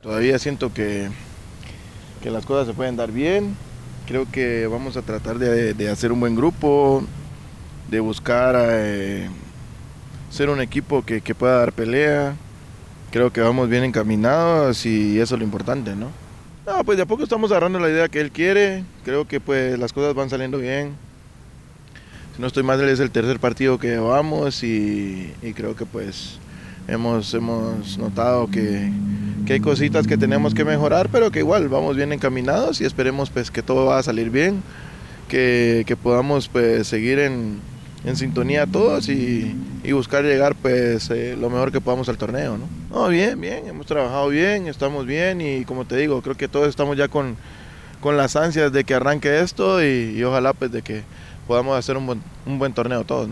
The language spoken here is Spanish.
Todavía siento que, que las cosas se pueden dar bien. Creo que vamos a tratar de, de hacer un buen grupo, de buscar eh, ser un equipo que, que, pueda dar pelea. Creo que vamos bien encaminados y eso es lo importante, ¿no? No, pues de a poco estamos agarrando la idea que él quiere. Creo que pues las cosas van saliendo bien. Si no estoy mal, es el tercer partido que vamos y, y creo que pues hemos, hemos notado que, que, hay cositas que tenemos que mejorar, pero que igual vamos bien encaminados y esperemos pues que todo va a salir bien, que, podamos pues seguir en, en sintonía todos y, buscar llegar pues eh, lo mejor que podamos al torneo, ¿no? Bien, bien, hemos trabajado bien, estamos bien y como te digo, creo que todos estamos ya con, con las ansias de que arranque esto y, ojalá pues de que podamos hacer un buen, un buen torneo todos.